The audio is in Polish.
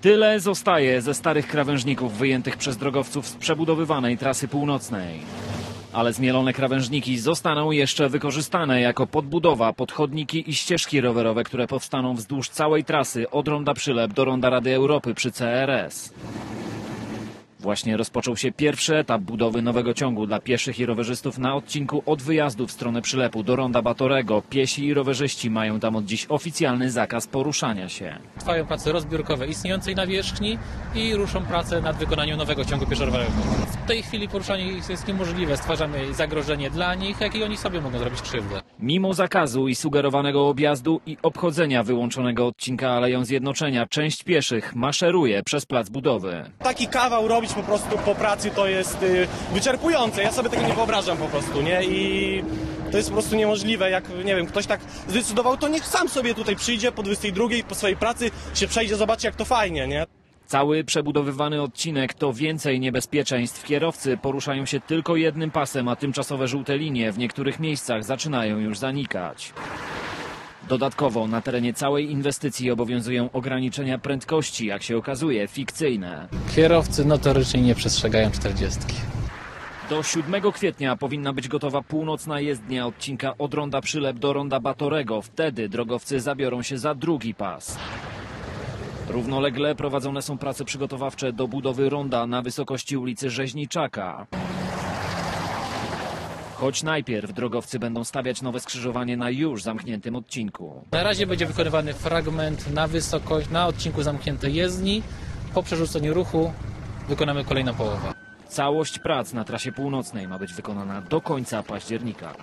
Tyle zostaje ze starych krawężników wyjętych przez drogowców z przebudowywanej trasy północnej. Ale zmielone krawężniki zostaną jeszcze wykorzystane jako podbudowa pod chodniki i ścieżki rowerowe, które powstaną wzdłuż całej trasy od ronda Przylep do ronda Rady Europy przy CRS. Właśnie rozpoczął się pierwszy etap budowy nowego ciągu dla pieszych i rowerzystów na odcinku od wyjazdu w stronę Przylepu do ronda Batorego. Piesi i rowerzyści mają tam od dziś oficjalny zakaz poruszania się. Trwają prace rozbiórkowe istniejącej nawierzchni i ruszą prace nad wykonaniem nowego ciągu pieszo-rowerowego. W tej chwili poruszanie ich jest niemożliwe. Stwarzamy zagrożenie dla nich, jak i oni sobie mogą zrobić krzywdę. Mimo zakazu i sugerowanego objazdu i obchodzenia wyłączonego odcinka Aleją Zjednoczenia, część pieszych maszeruje przez plac budowy. taki kawał robić po prostu po pracy to jest y, wyczerpujące. Ja sobie tego nie wyobrażam po prostu, nie? I to jest po prostu niemożliwe. Jak, nie wiem, ktoś tak zdecydował, to niech sam sobie tutaj przyjdzie po 22 po swojej pracy, się przejdzie, zobaczy jak to fajnie, nie? Cały przebudowywany odcinek to więcej niebezpieczeństw. Kierowcy poruszają się tylko jednym pasem, a tymczasowe żółte linie w niektórych miejscach zaczynają już zanikać. Dodatkowo na terenie całej inwestycji obowiązują ograniczenia prędkości, jak się okazuje, fikcyjne. Kierowcy notorycznie nie przestrzegają 40. Do 7 kwietnia powinna być gotowa północna jezdnia odcinka od ronda Przylep do ronda Batorego. Wtedy drogowcy zabiorą się za drugi pas. Równolegle prowadzone są prace przygotowawcze do budowy ronda na wysokości ulicy Rzeźniczaka. Choć najpierw drogowcy będą stawiać nowe skrzyżowanie na już zamkniętym odcinku. Na razie będzie wykonywany fragment na wysokość, na odcinku zamkniętej jezdni. Po przerzuceniu ruchu wykonamy kolejną połowę. Całość prac na trasie północnej ma być wykonana do końca października.